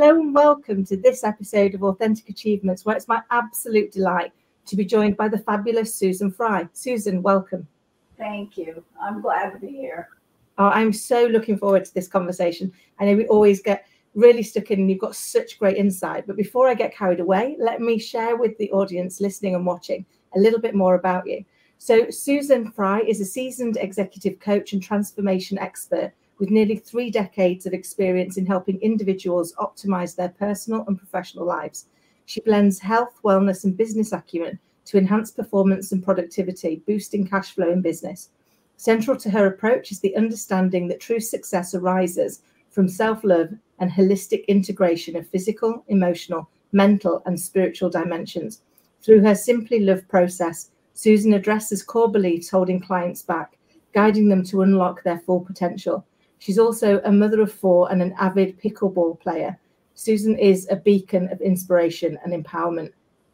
Hello and welcome to this episode of Authentic Achievements, where it's my absolute delight to be joined by the fabulous Susan Fry. Susan, welcome. Thank you. I'm glad to be here. Oh, I'm so looking forward to this conversation. I know we always get really stuck in and you've got such great insight. But before I get carried away, let me share with the audience listening and watching a little bit more about you. So, Susan Fry is a seasoned executive coach and transformation expert with nearly three decades of experience in helping individuals optimize their personal and professional lives. She blends health, wellness, and business acumen to enhance performance and productivity, boosting cash flow in business. Central to her approach is the understanding that true success arises from self love and holistic integration of physical, emotional, mental, and spiritual dimensions. Through her Simply Love process, Susan addresses core beliefs holding clients back, guiding them to unlock their full potential. She's also a mother of four and an avid pickleball player. Susan is a beacon of inspiration and empowerment.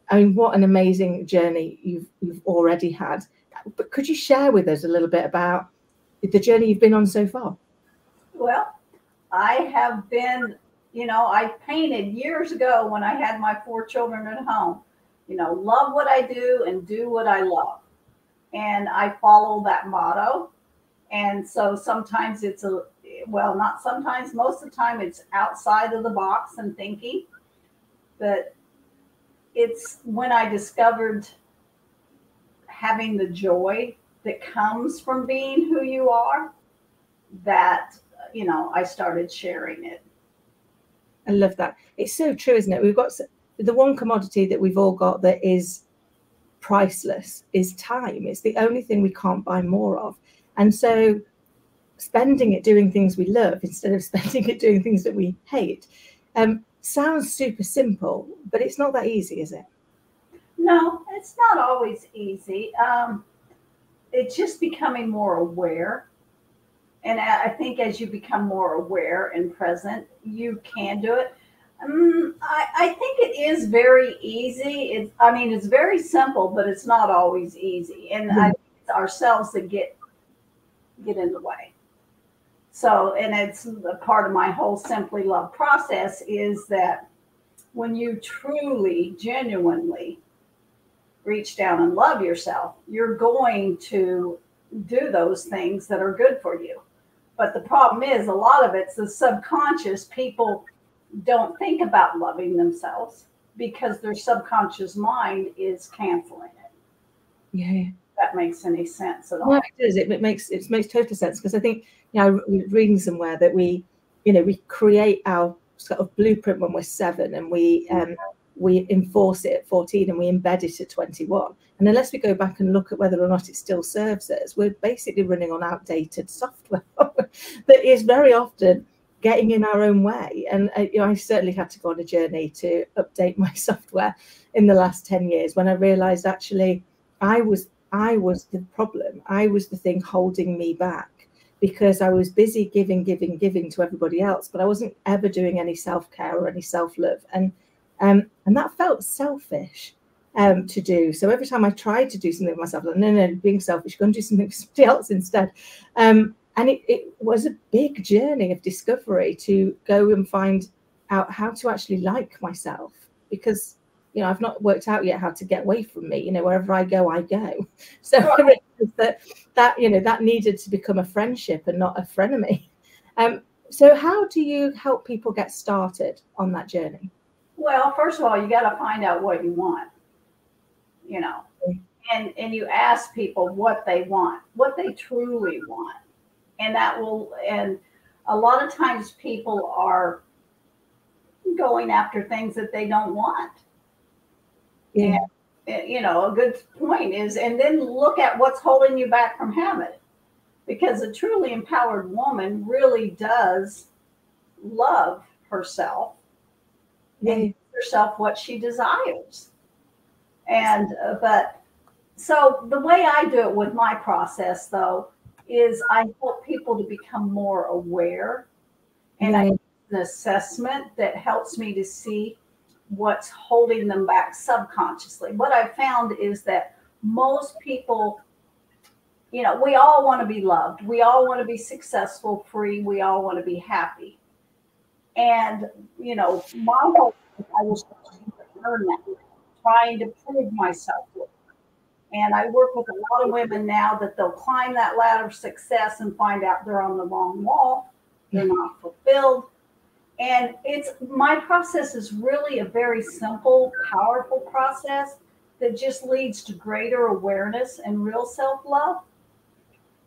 I mean, what an amazing journey you've you've already had. But could you share with us a little bit about the journey you've been on so far? Well, I have been, you know, I painted years ago when I had my four children at home. You know, love what I do and do what I love. And I follow that motto. And so sometimes it's a, well, not sometimes, most of the time it's outside of the box and thinking. But it's when I discovered having the joy that comes from being who you are that you know i started sharing it. I love that. It's so true isn't it? We've got the one commodity that we've all got that is priceless is time. It's the only thing we can't buy more of. And so spending it doing things we love instead of spending it doing things that we hate um, sounds super simple but it's not that easy is it no, it's not always easy. Um, it's just becoming more aware. And I think as you become more aware and present, you can do it. Um, I, I, think it is very easy. It's, I mean, it's very simple, but it's not always easy. And mm-hmm. I, it's ourselves that get get in the way. So, and it's a part of my whole simply love process is that when you truly, genuinely reach down and love yourself, you're going to do those things that are good for you. But the problem is, a lot of it's the subconscious. People don't think about loving themselves because their subconscious mind is canceling it. Yeah. That makes any sense at all. It does. It, it makes it makes total sense because I think you know reading somewhere that we you know we create our sort of blueprint when we're seven and we um, we enforce it at 14 and we embed it at 21. And unless we go back and look at whether or not it still serves us, we're basically running on outdated software that is very often getting in our own way. And uh, you know, I certainly had to go on a journey to update my software in the last 10 years when I realized actually I was I was the problem. I was the thing holding me back because I was busy giving, giving, giving to everybody else, but I wasn't ever doing any self-care or any self-love. And um, and that felt selfish um, to do. So every time I tried to do something for myself, like, no, no, being selfish, go and do something for somebody else instead. Um, and it, it was a big journey of discovery to go and find out how to actually like myself because you know I've not worked out yet how to get away from me. You know, wherever I go, I go. So that that you know that needed to become a friendship and not a frenemy. Um, so how do you help people get started on that journey? Well, first of all, you got to find out what you want, you know, and and you ask people what they want, what they truly want, and that will. And a lot of times, people are going after things that they don't want. Yeah. And, you know, a good point is, and then look at what's holding you back from having it, because a truly empowered woman really does love herself and herself what she desires. And, uh, but so the way I do it with my process, though, is I help people to become more aware and I an assessment that helps me to see what's holding them back subconsciously. What I've found is that most people, you know, we all want to be loved, we all want to be successful, free, we all want to be happy. And, you know, my whole I was that, trying to prove myself. And I work with a lot of women now that they'll climb that ladder of success and find out they're on the wrong wall, they're not fulfilled. And it's my process is really a very simple, powerful process that just leads to greater awareness and real self love.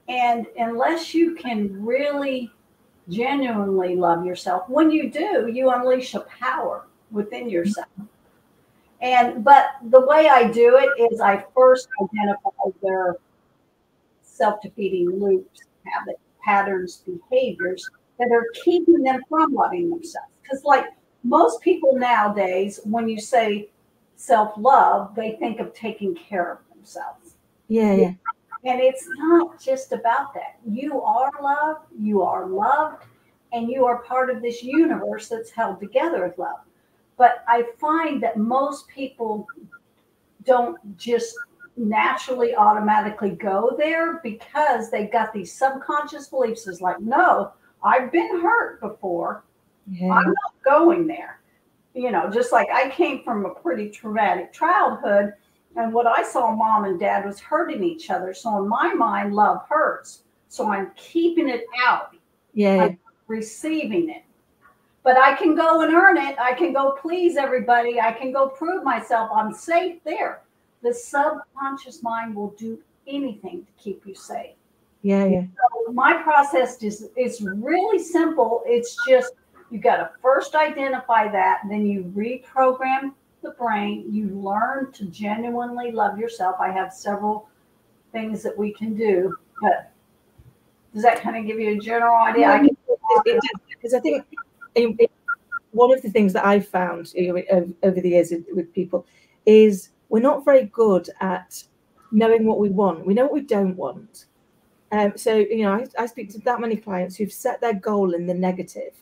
And unless you can really genuinely love yourself, when you do, you unleash a power within yourself. And but the way I do it is I first identify their self-defeating loops, habit patterns, behaviors that are keeping them from loving themselves. Because like most people nowadays, when you say self-love, they think of taking care of themselves. Yeah, yeah. And it's not just about that. You are loved, you are loved, and you are part of this universe that's held together with love. But I find that most people don't just naturally automatically go there because they've got these subconscious beliefs is like, no, I've been hurt before. Yeah. I'm not going there. You know, just like I came from a pretty traumatic childhood, and what I saw mom and dad was hurting each other. So in my mind, love hurts. So I'm keeping it out. Yeah. I'm receiving it but I can go and earn it. I can go please everybody. I can go prove myself. I'm safe there. The subconscious mind will do anything to keep you safe. Yeah, yeah. So my process is it's really simple. It's just you got to first identify that, then you reprogram the brain. You learn to genuinely love yourself. I have several things that we can do, but does that kind of give you a general idea? I can, because I think one of the things that I've found over the years with people is we're not very good at knowing what we want. We know what we don't want. Um, so, you know, I, I, speak to that many clients who've set their goal in the negative.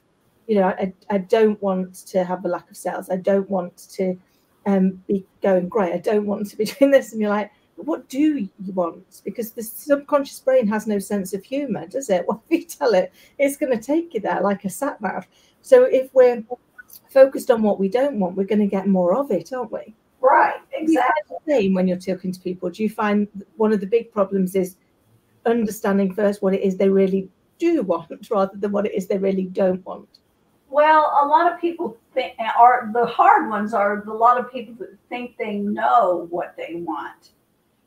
You know, I, I don't want to have a lack of sales. I don't want to um, be going great. I don't want to be doing this. And you're like, what do you want? Because the subconscious brain has no sense of humor, does it? What if you tell it, it's going to take you there like a sat nav. So if we're focused on what we don't want, we're going to get more of it, aren't we? Right, exactly. Same when you're talking to people. Do you find one of the big problems is understanding first what it is they really do want rather than what it is they really don't want? Well, a lot of people think, are the hard ones are a lot of people that think they know what they want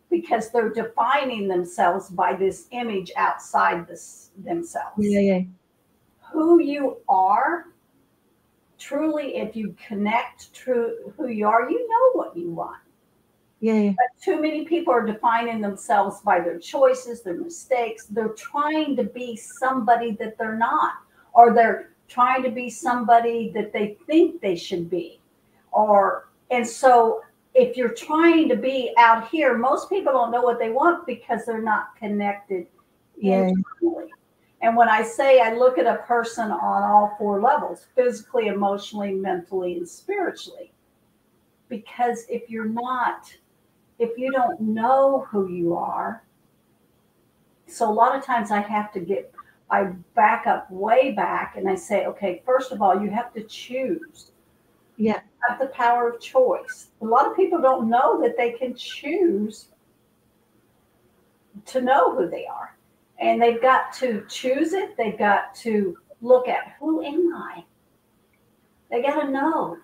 because they're defining themselves by this image outside this themselves. Yeah, yeah. Who you are truly, if you connect to who you are, you know what you want. Yeah. But too many people are defining themselves by their choices, their mistakes. They're trying to be somebody that they're not, or they're trying to be somebody that they think they should be. Or, and so if you're trying to be out here, most people don't know what they want because they're not connected yeah. internally. And when I say I look at a person on all four levels physically, emotionally, mentally, and spiritually, because if you're not, if you don't know who you are, so a lot of times I have to get, I back up way back and I say, okay, first of all, you have to choose. Yeah. You have the power of choice. A lot of people don't know that they can choose to know who they are and they've got to choose it. They've got to look at who am I. They got to know.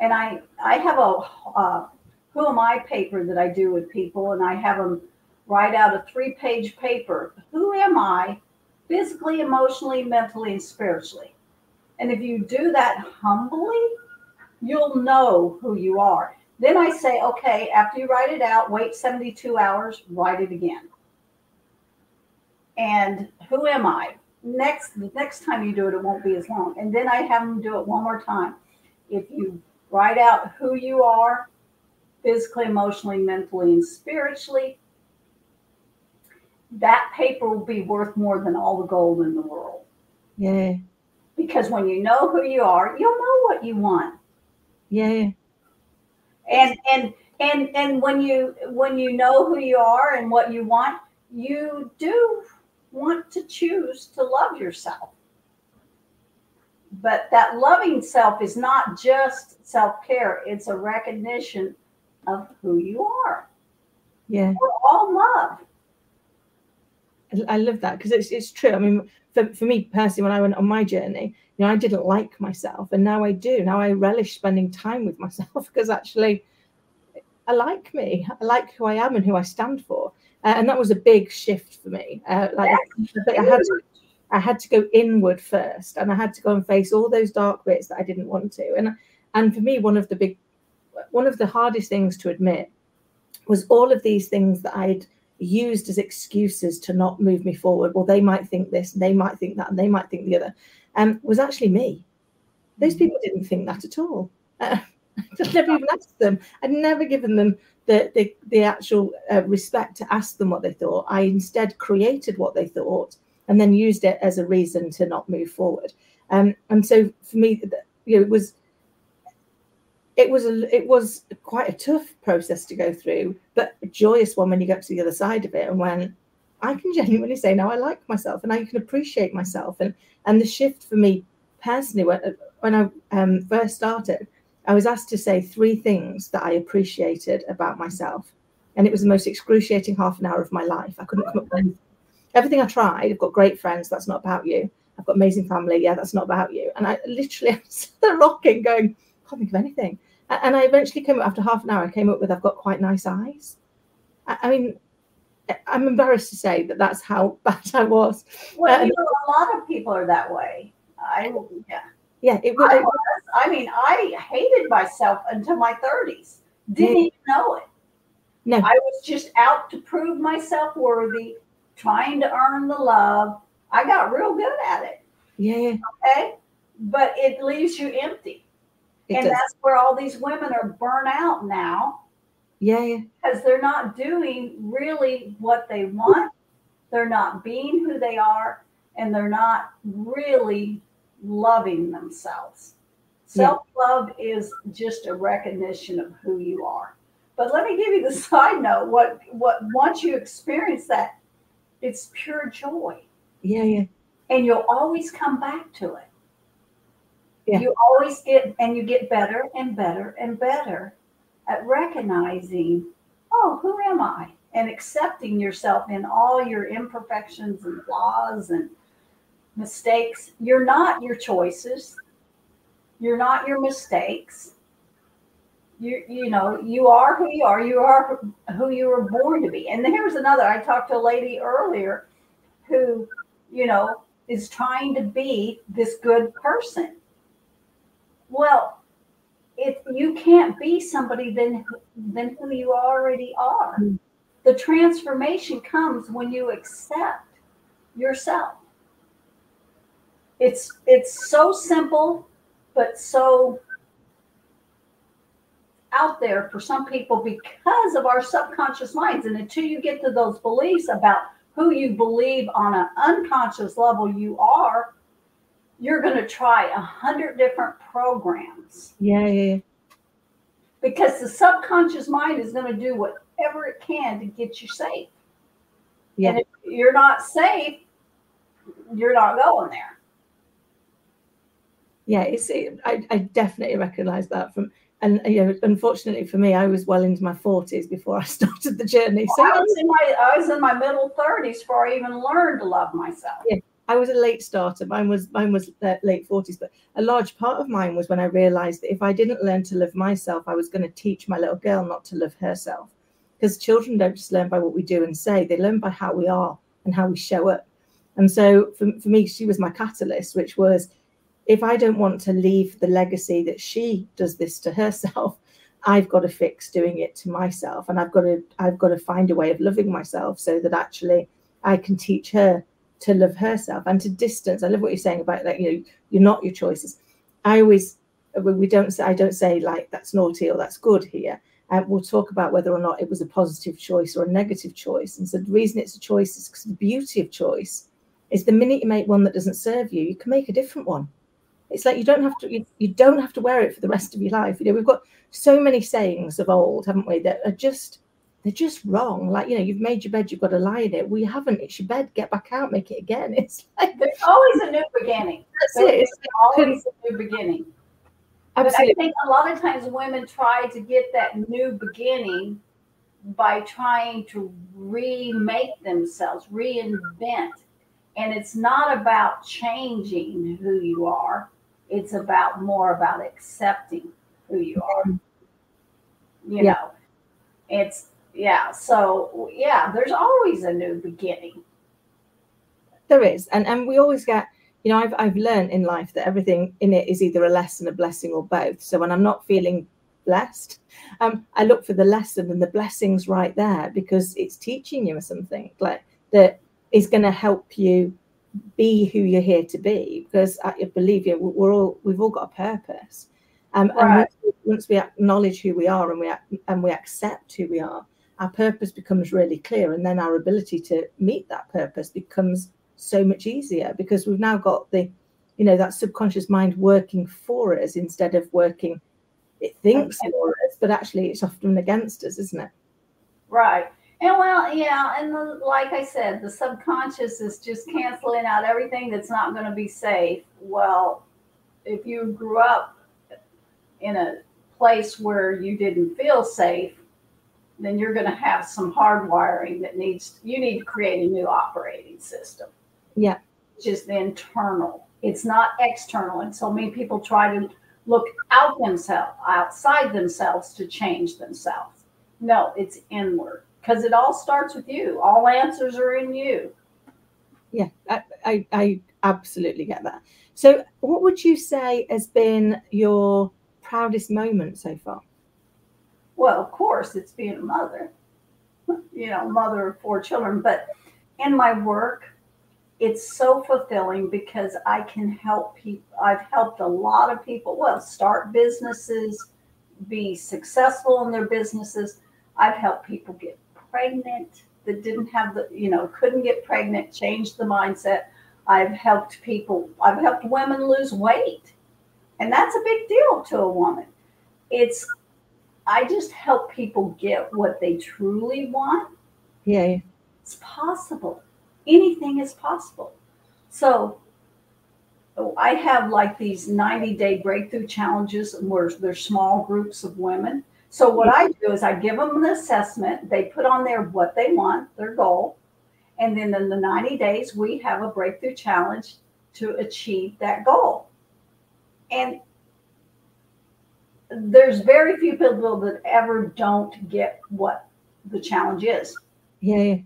And I I have a uh, who am I paper that I do with people, and I have them write out a three page paper. Who am I, physically, emotionally, mentally, and spiritually? And if you do that humbly, you'll know who you are. Then I say, okay, after you write it out, wait 72 hours, write it again and who am I? Next, the next time you do it, it won't be as long. And then I have them do it one more time. If you write out who you are, physically, emotionally, mentally, and spiritually, that paper will be worth more than all the gold in the world. Yeah. Because when you know who you are, you'll know what you want. Yeah. And and and and when you when you know who you are and what you want, you do want to choose to love yourself. but that loving self is not just self-care it's a recognition of who you are. Yeah. We're all love. I love that because it's, it's true. I mean for, for me personally when i went on my journey you know i didn't like myself and now i do. Now i relish spending time with myself because actually i like me. I like who i am and who i stand for. Uh, and that was a big shift for me. Uh, like I, I had to, I had to go inward first and I had to go and face all those dark bits that I didn't want to. And and for me, one of the big one of the hardest things to admit was all of these things that I'd used as excuses to not move me forward. Well, they might think this, they might think that, and they might think the other. Um, was actually me. Those people didn't think that at all. Uh, I'd never even asked them. I'd never given them the the, the actual uh, respect to ask them what they thought. I instead created what they thought and then used it as a reason to not move forward. Um, and so for me, you know, it was it was a it was quite a tough process to go through, but a joyous one when you get to the other side of it and when I can genuinely say now I like myself and I can appreciate myself and and the shift for me personally when when I um, first started, I was asked to say three things that I appreciated about myself, and it was the most excruciating half an hour of my life. I couldn't come up with everything I tried, I've got great friends, that's not about you. I've got amazing family, yeah, that's not about you. And I literally i'm rocking, going, can't think of anything. And I eventually came up after half an hour, I came up with I've got quite nice eyes. I mean, I'm embarrassed to say that that's how bad I was. Well, um, you know, a lot of people are that way. I yeah. Yeah, it, I, was, I mean, I hated myself until my 30s. Didn't yeah. even know it. No. I was just out to prove myself worthy trying to earn the love. I got real good at it. Yeah. Okay. But it leaves you empty. And that's where all these women are burnt out now. Yeah. Because they're not doing really what they want. They're not being who they are. And they're not really loving themselves. Self love yeah. is just a recognition of who you are. But let me give you the side note. What what once you experience that, it's pure joy. Yeah, yeah. And you'll always come back to it. Yeah. You always get, and you get better and better and better at recognizing, oh, who am I? And accepting yourself in all your imperfections and flaws and mistakes. You're not your choices. You're not your mistakes you you know you are who you are you are who you were born to be and here's another i talked to a lady earlier who you know is trying to be this good person well if you can't be somebody then than who you already are mm-hmm. the transformation comes when you accept yourself it's it's so simple but so out there for some people because of our subconscious minds. And until you get to those beliefs about who you believe on an unconscious level you are, you're going to try a hundred different programs. Yeah, yeah, yeah. Because the subconscious mind is going to do whatever it can to get you safe. Yeah. And if you're not safe, you're not going there. Yeah, it's. I, I definitely recognize that from and you know, unfortunately for me, I was well into my forties before I started the journey. So I was in my I was in my middle thirties before I even learned to love myself. Yeah, I was a late starter. Mine was mine was late forties, but a large part of mine was when I realised that if I didn't learn to love myself, I was going to teach my little girl not to love herself. Because children don't just learn by what we do and say; they learn by how we are and how we show up. And so, for, for me, she was my catalyst, which was if I don't want to leave the legacy that she does this to herself, I've got to fix doing it to myself. And I've got to I've got to find a way of loving myself so that actually I can teach her to love herself and to distance. I love what you're saying about that, you know, you're not your choices. I always we don't say I don't say like that's naughty or that's good here. And we'll talk about whether or not it was a positive choice or a negative choice. And so the reason it's a choice is because the beauty of choice is the minute you make one that doesn't serve you, you can make a different one. It's like you don't have to you, you don't have to wear it for the rest of your life. You know, we've got so many sayings of old, haven't we, that are just they're just wrong. Like, you know, you've made your bed, you've got to lie in it. We haven't. It's your bed. Get back out, make it again. It's like there's always a new beginning. That's There's it. It's always a new beginning. But I think a lot of times women try to get that new beginning by trying to remake themselves, reinvent. And it's not about changing who you are, it's about more about accepting who you are. Mm-hmm. You Yeah. know, it's, yeah. So, yeah, there's always a new beginning. There is, and and we always get, you know, I've I've learned in life that everything in it is either a lesson, a blessing, or both. So when I'm not feeling blessed, um, I look for the lesson, and the blessing's right there because it's teaching you something like that is going to help you be who you're here to be. Because I believe you, we're all we've all got a purpose, um, and Right. once we, once we acknowledge who we are and we and we accept who we are, our purpose becomes really clear, and then our ability to meet that purpose becomes so much easier because we've now got the you know that subconscious mind working for us instead of working it thinks for us but actually it's often against us isn't it Right. And well, yeah, and the, like I said, the subconscious is just canceling out everything that's not going to be safe. Well, if you grew up in a place where you didn't feel safe, then you're going to have some hardwiring that needs, you need to create a new operating system. Yeah. Which is the internal. It's not external. And so many people try to look out themselves, outside themselves to change themselves. No, it's inward because it all starts with you. All answers are in you. yeah I, I i absolutely get that so what would you say has been your proudest moment so far Well, of course, it's being a mother, you know, mother of four children. But in my work, it's so fulfilling because I can help people. I've helped a lot of people, well, start businesses, be successful in their businesses. I've helped people get pregnant that didn't have the, you know, couldn't get pregnant, change the mindset. I've helped people, I've helped women lose weight. And that's a big deal to a woman. It's, I just help people get what they truly want. yeah. It's possible. Anything is possible. So oh, I have like these 90 day breakthrough challenges where there's small groups of women. So what I do is I give them an assessment. They put on there what they want, their goal. And then in the 90 days, we have a breakthrough challenge to achieve that goal. And there's very few people that ever don't get what the challenge is yeah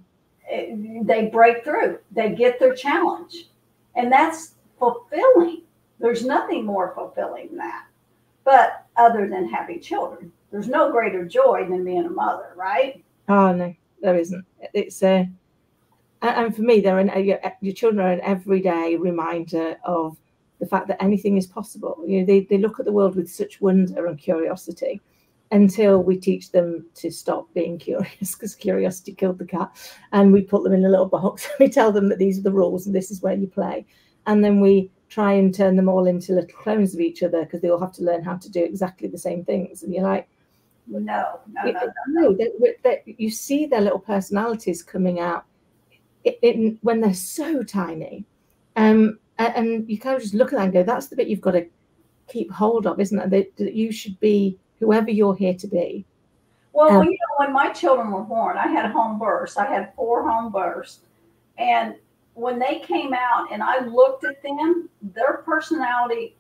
it- they break through, they get their challenge. And that's fulfilling. There's nothing more fulfilling than that. But other than having children, there's no greater joy than being a mother, right? Oh no, there isn't. It's uh, a, and- and for me, they're an your, your children are an everyday reminder of the fact that anything is possible. You know, they they look at the world with such wonder and curiosity, until we teach them to stop being curious, because curiosity killed the cat, and we put them in a little box. we tell them that these are the rules and this is where you play, and then we try and turn them all into little clones of each other because they all have to learn how to do exactly the same things. And you're like, No, no, no, no. no, they, they, you see their little personalities coming out in, in when they're so tiny, um, and, and you kind of just look at that and go, "That's the bit you've got to keep hold of, isn't it? That, that you should be whoever you're here to be." Well, Um, you know, when my children were born, I had home births. I had four home births. And when they came out and I looked at them, their personality,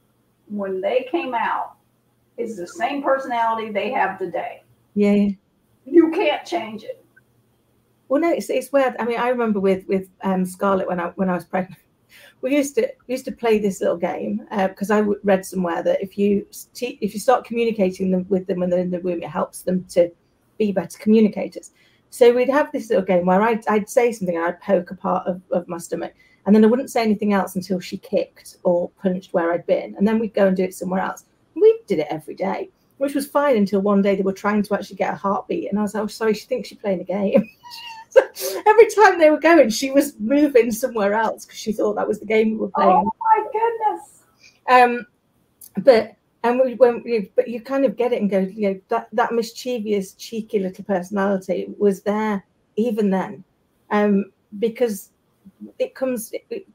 when they came out, is the same personality they have today. Yeah, yeah. You can't change it. Well, no, it's, it's weird. I mean, I remember with with um, Scarlett when I when I was pregnant, we used to we used to play this little game uh, because I read somewhere that if you te- if you start communicating them with them when they're in the room, it helps them to be better communicators. So we'd have this little game where I'd, I'd say something and I'd poke a part of, of my stomach, and then I wouldn't say anything else until she kicked or punched where I'd been, and then we'd go and do it somewhere else. We did it every day, which was fine until one day they were trying to actually get a heartbeat, and I was like, "Oh, sorry, she thinks she's playing a game." Every time they were going, she was moving somewhere else because she thought that was the game we were playing. Oh my goodness. Um, but and we, when we, but you kind of get it and go, you know, that that mischievous, cheeky little personality was there even then, um, because it comes. It,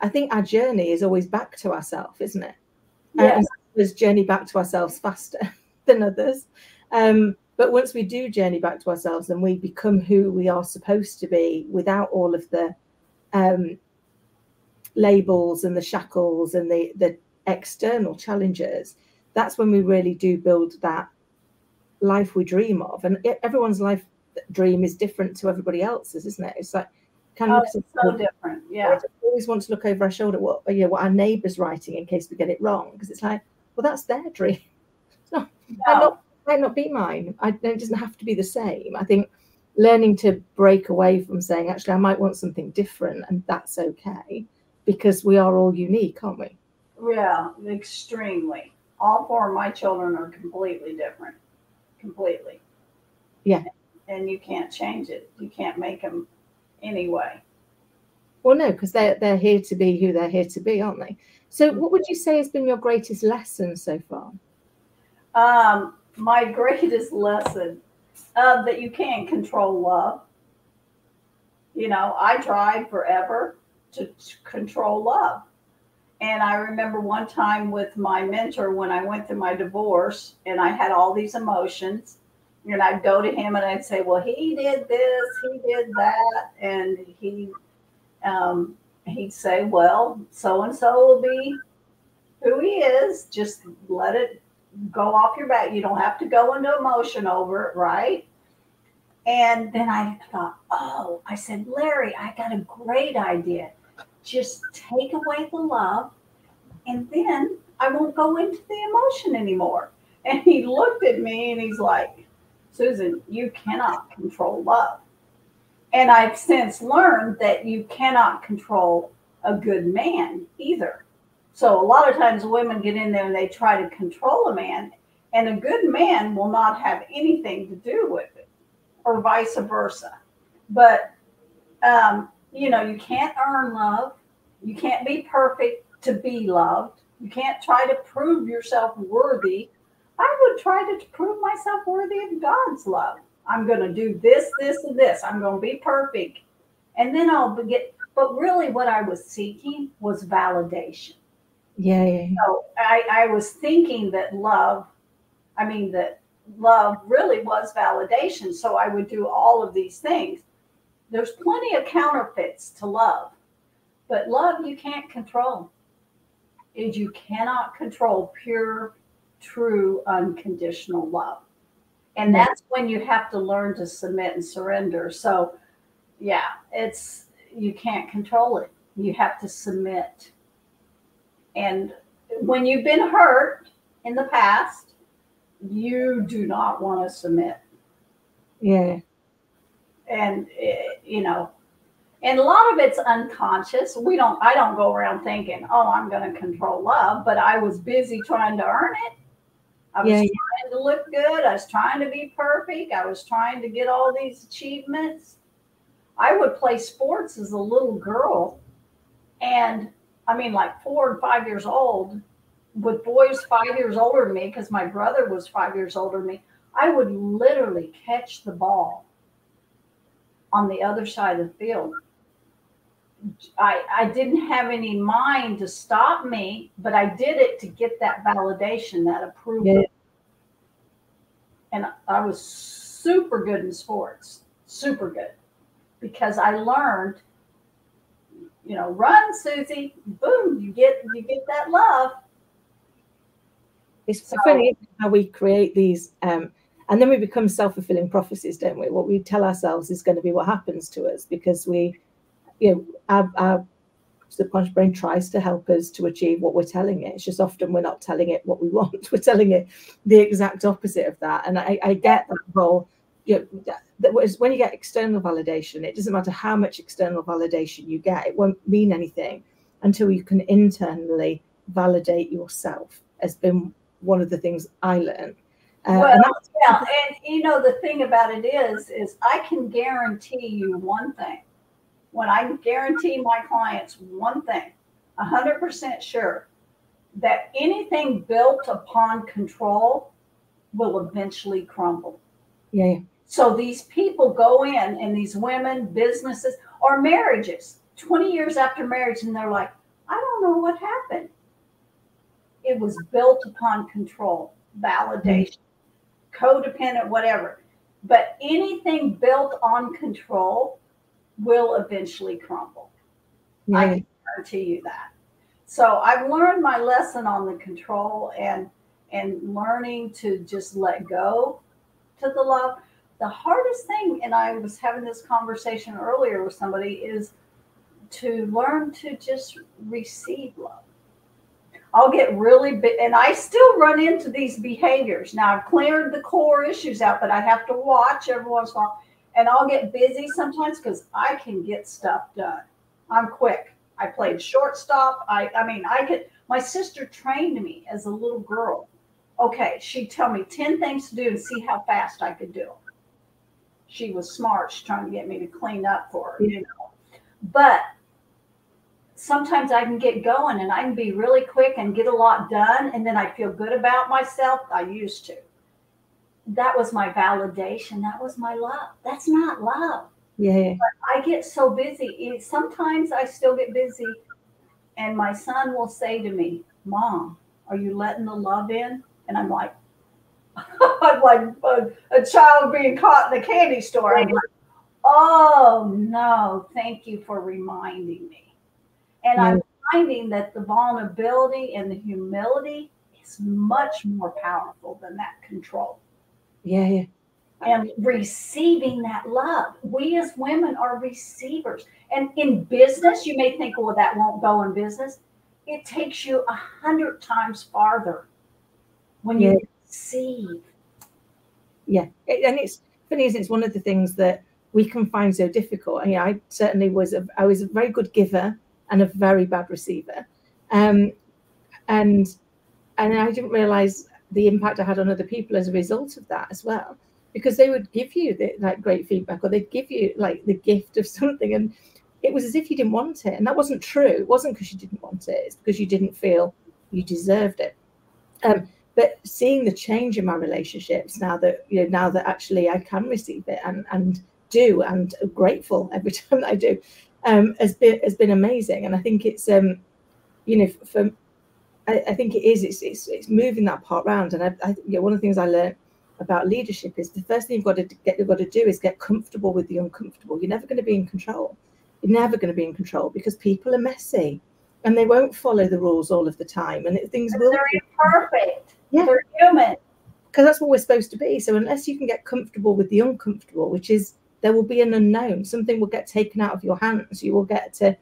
I think our journey is always back to ourselves, isn't it? Uh, journey back to ourselves faster than others. Um, but once we do journey back to ourselves and we become who we are supposed to be without all of the um, labels and the shackles and the, the external challenges, that's when we really do build that life we dream of. And everyone's life dream is different to everybody else's, isn't it? It's like kind of oh, so different. Yeah. We always want to look over our shoulder what you know what our neighbour's writing in case we get it wrong because it's like, well, that's their dream. It's not, no. not, might not be mine. I, it doesn't have to be the same. I think learning to break away from saying, actually, I might want something different, and that's okay because we are all unique, aren't we? Yeah, extremely. All four of my children are completely different. Completely. Yeah. And you can't change it. You can't make them anyway. Well, no, because they're they're here to be who they're here to be, aren't they? So, what would you say has been your greatest lesson so far? Um, my greatest lesson uh, that you can't control love. You know, I tried forever to, to control love. And I remember one time with my mentor when I went through my divorce and I had all these emotions and I'd go to him and I'd say, well, he did this, he did that. And he, um, he'd say, well, so and so will be who he is. Just let it go off your back. You don't have to go into emotion over it, right? And then I thought, oh, I said, Larry, I got a great idea. Just take away the love, and then I won't go into the emotion anymore. And he looked at me and he's like, Susan, you cannot control love. And I've since learned that you cannot control a good man either. So a lot of times women get in there and they try to control a man, and a good man will not have anything to do with it, or vice versa. But um, you know, you can't earn love. You can't be perfect to be loved. You can't try to prove yourself worthy I would try to prove myself worthy of God's love. I'm going to do this, this, and this. I'm going to be perfect. And then I'll get, but really what I was seeking was validation. Yeah. yeah. So I, I was thinking that love, I mean, that love really was validation. So I would do all of these things. There's plenty of counterfeits to love, but love you can't control. Is you cannot control pure true unconditional love. And that's when you have to learn to submit and surrender. So, yeah, it's you can't control it. You have to submit. And when you've been hurt in the past, you do not want to submit. Yeah. And, eh, you know, and a lot of it's unconscious. We don't, I don't go around thinking, oh, I'm going to control love, but I was busy trying to earn it I was yeah. trying to look good. I was trying to be perfect. I was trying to get all these achievements. I would play sports as a little girl. And I mean, like four and five years old, with boys five years older than me, because my brother was five years older than me, I would literally catch the ball on the other side of the field I, I didn't have any mind to stop me, but I did it to get that validation, that approval. Yeah. And I was super good in sports, super good, because I learned, you know, run, Susie, boom, you get you get that love. It's so, funny how we create these, um, and then we become self fulfilling prophecies, don't we? What we tell ourselves is going to be what happens to us because we you know, our, our subconscious brain tries to help us to achieve what we're telling it. It's just often we're not telling it what we want. We're telling it the exact opposite of that. And I, I get that whole, you know, that, was when you get external validation, it doesn't matter how much external validation you get, it won't mean anything until you can internally validate yourself, has been one of the things I learned. Uh, well, and yeah, and you know the thing about it is, is I can guarantee you one thing when I guarantee my clients one thing, 100% sure, that anything built upon control will eventually crumble. Yeah. So these people go in and these women, businesses, or marriages, 20 years after marriage, and they're like, I don't know what happened. It was built upon control, validation, codependent, whatever. But anything built on control will eventually crumble. Yeah. I can guarantee you that. So I've learned my lesson on the control and and learning to just let go to the love. The hardest thing, and I was having this conversation earlier with somebody, is to learn to just receive love. I'll get really big, and I still run into these behaviors. Now I've cleared the core issues out, but I have to watch every once in a while, and I'll get busy sometimes because I can get stuff done. I'm quick. I played shortstop. I, I mean, I could. My sister trained me as a little girl. Okay, she'd tell me ten things to do and see how fast I could do them. She was smart. She's trying to get me to clean up for her, you know. But sometimes I can get going and I can be really quick and get a lot done, and then I feel good about myself. I used to. That was my validation. That was my love. That's not love. Yeah. But I get so busy. Sometimes I still get busy, and my son will say to me, "Mom, are you letting the love in?" And I'm like, I'm like a, a, child being caught in a candy store. I'm like, oh no, thank you for reminding me. And I'm mm. finding that the vulnerability and the humility is much more powerful than that control. Yeah, yeah. And receiving that love. We as women are receivers. And in business, you may think, well, that won't go in business. It takes you a hundred times farther when you yeah. Receive. Yeah. And it's funny, isn't it? It's one of the things that we can find so difficult. I, mean, I certainly was a, I was a very good giver and a very bad receiver. Um, and and I didn't realize the impact I had on other people as a result of that as well, because they would give you the, great feedback or they'd give you like the gift of something, and it was as if you didn't want it, and that wasn't true. It wasn't because you didn't want it; it's because you didn't feel you deserved it. Um, but seeing the change in my relationships now that you know now that actually I can receive it and and do and grateful every time that I do um, has been has been amazing. And I think it's um, you know, for I, I, think it is it's, it's it's moving that part around. And I, I you know, one of the things I learned about leadership is the first thing you've got to get you've got to do is get comfortable with the uncomfortable. You're never going to be in control. You're never going to be in control because people are messy and they won't follow the rules all of the time. And it, things will they're imperfect. Yeah. They're human. Because that's what we're supposed to be. So unless you can get comfortable with the uncomfortable, which is there will be an unknown. Something will get taken out of your hands. You will get to,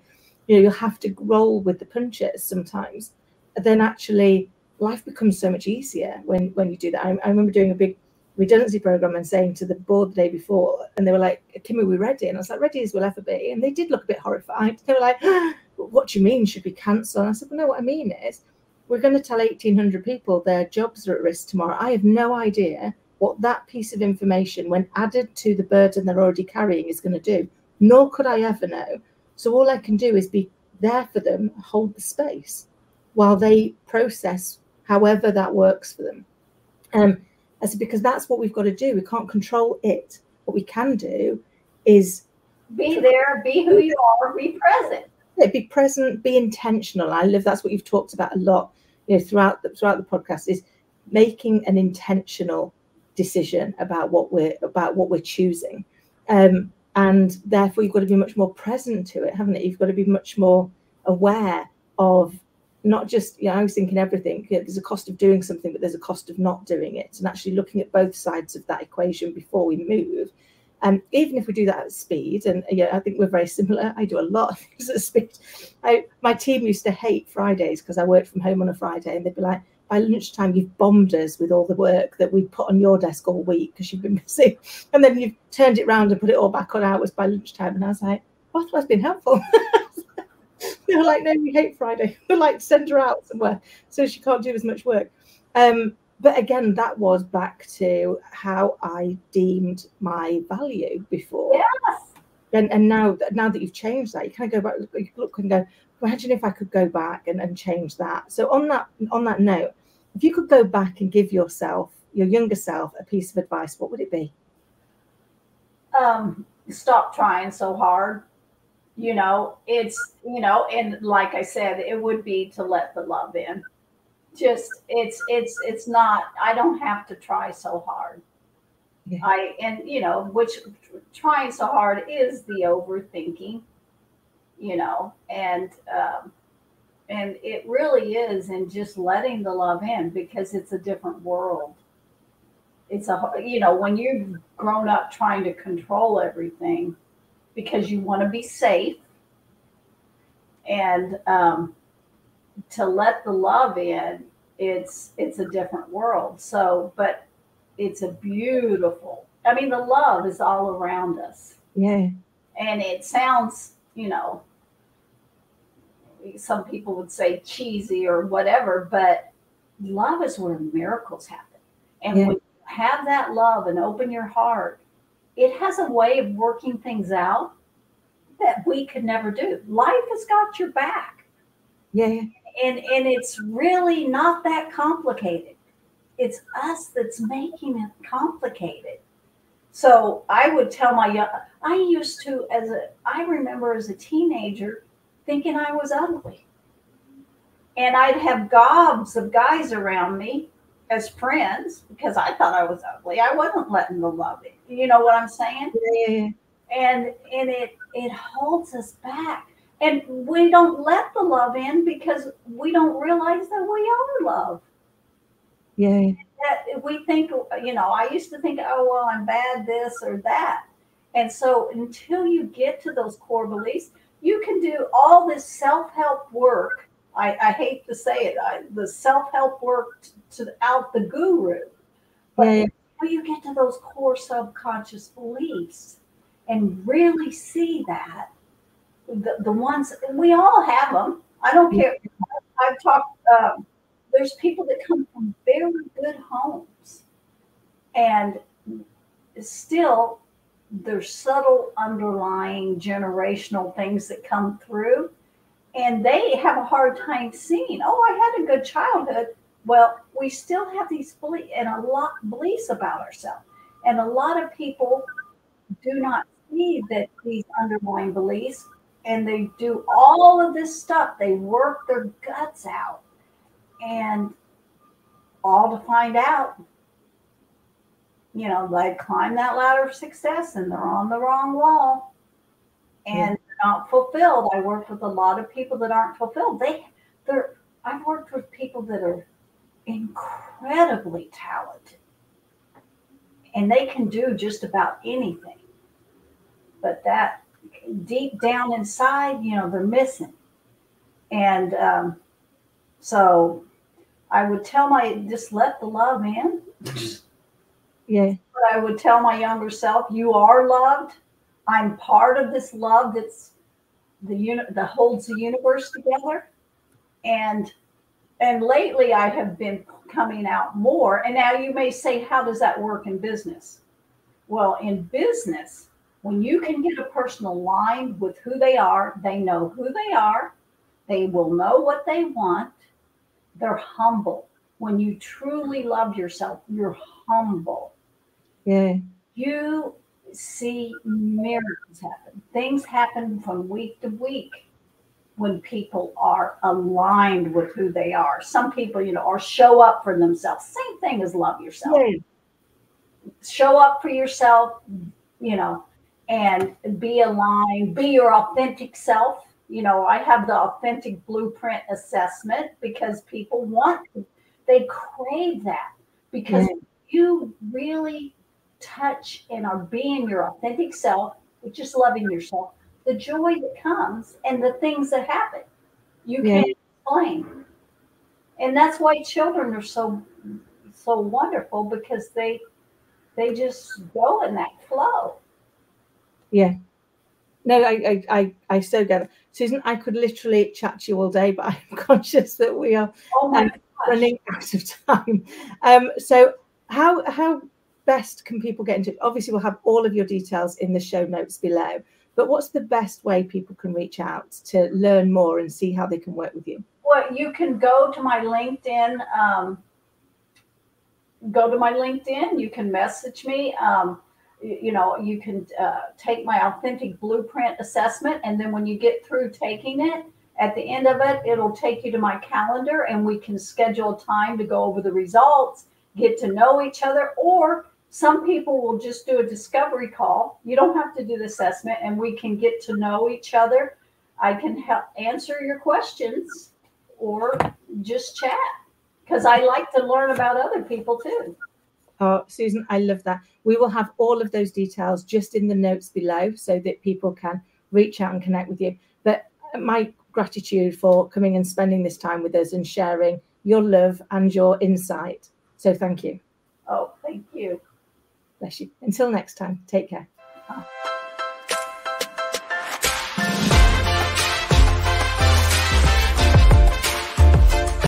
you know, you'll have to roll with the punches sometimes. then actually, life becomes so much easier when when you do that. I, I remember doing a big redundancy program and saying to the board the day before, and they were like, "Kim, are we ready?" And I was like, "Ready as we'll ever be." And they did look a bit horrified. They were like, "What do you mean? Should we cancel?" And I said, "Well, no. What I mean is." We're going to tell 1,800 people their jobs are at risk tomorrow. I have no idea what that piece of information, when added to the burden they're already carrying, is going to do. Nor could I ever know. So all I can do is be there for them, hold the space while they process however that works for them. Um, said, because that's what we've got to do. We can't control it. What we can do is be there, be who you are, be present. Yeah, be present, be intentional. I live that's what you've talked about a lot, you know, throughout the throughout the podcast is making an intentional decision about what we're about what we're choosing. Um, and therefore you've got to be much more present to it haven't it you've got to be much more aware of not just you know i was thinking everything you know, there's a cost of doing something but there's a cost of not doing it. And actually looking at both sides of that equation before we move um, even if we do that at speed and yeah i think we're very similar. I do a lot of things at speed. I, my team used to hate fridays because i worked from home on a friday and they'd be like by lunchtime you've bombed us with all the work that we put on your desk all week because you've been busy. And then you've turned it around and put it all back on ours by lunchtime and i was like what has been helpful? They were like no we hate friday. We're like send her out somewhere so she can't do as much work. Um, but again that was back to how i deemed my value before yes. and, and now now that you've changed that you kind of go back you look and go imagine if I could go back and, and change that. So on that on that note, if you could go back and give yourself, your younger self, a piece of advice, what would it be? Um, stop trying so hard. You know, it's you know, and like I said, it would be to let the love in. Just it's it's it's not. I don't have to try so hard. Yeah. I and you know, which trying so hard is the overthinking. You know, and um, and it really is in just letting the love in because it's a different world it's a you know when you've grown up trying to control everything because you want to be safe and um, to let the love in it's it's a different world so but it's a beautiful i mean the love is all around us yeah and it sounds you know some people would say cheesy or whatever, but love is where miracles happen. And yeah. when you have that love and open your heart, it has a way of working things out that we could never do. Life has got your back. Yeah. And and it's really not that complicated. It's us that's making it complicated. So I would tell my young I used to as a I remember as a teenager thinking I was ugly. And I'd have gobs of guys around me as friends because I thought I was ugly. I wasn't letting the love in. You know what I'm saying? Yeah. And and it it holds us back. And we don't let the love in because we don't realize that we are love. Yeah. That we think, you know, I used to think, oh well, I'm bad this or that. And so until you get to those core beliefs, you can do all this self-help work. I, I hate to say it, I, the self-help work to, to out the guru. But yeah. when you get to those core subconscious beliefs and really see that, the, the ones we all have them. I don't care. I've talked. Um, there's people that come from very good homes, and still there's subtle underlying generational things that come through and they have a hard time seeing oh i had a good childhood well we still have these beliefs and a lot beliefs about ourselves and a lot of people do not see that these underlying beliefs and they do all of this stuff they work their guts out and all to find out you know, they climb that ladder of success and they're on the wrong wall and yeah. not fulfilled. I work with a lot of people that aren't fulfilled. They they're I've worked with people that are incredibly talented and they can do just about anything. But that deep down inside, you know, they're missing. And um, so I would tell my just let the love in. Yeah. But I would tell my younger self, you are loved. I'm part of this love that's the unit that holds the universe together. And and lately I have been coming out more. And now you may say, how does that work in business? Well, in business, when you can get a person aligned with who they are, they know who they are, they will know what they want, they're humble. When you truly love yourself, you're humble. Yeah. You see miracles happen. Things happen from week to week when people are aligned with who they are. Some people, you know, or show up for themselves. Same thing as love yourself. Yeah. Show up for yourself, you know, and be aligned, be your authentic self. You know, I have the authentic blueprint assessment because people want, they crave that because yeah. you really touch and are being your authentic self, with just loving yourself, the joy that comes and the things that happen, you yeah. can't explain. And that's why children are so so wonderful because they they just go in that flow. Yeah. No, I I I, I so get it. Susan, I could literally chat to you all day, but I'm conscious that we are oh um, running out of time. Um, so how how best can people get into it? Obviously, we'll have all of your details in the show notes below. But what's the best way people can reach out to learn more and see how they can work with you? Well, you can go to my LinkedIn. Um, go to my LinkedIn. You can message me. Um, you know, you can uh, take my authentic blueprint assessment, and then when you get through taking it, at the end of it, it'll take you to my calendar, and we can schedule time to go over the results, get to know each other, or some people will just do a discovery call. You don't have to do the assessment, and we can get to know each other. I can help answer your questions or just chat because I like to learn about other people too. Oh, Susan, I love that. We will have all of those details just in the notes below so that people can reach out and connect with you. But my gratitude for coming and spending this time with us and sharing your love and your insight. So thank you. Oh, thank you. Bless you. Until next time, take care.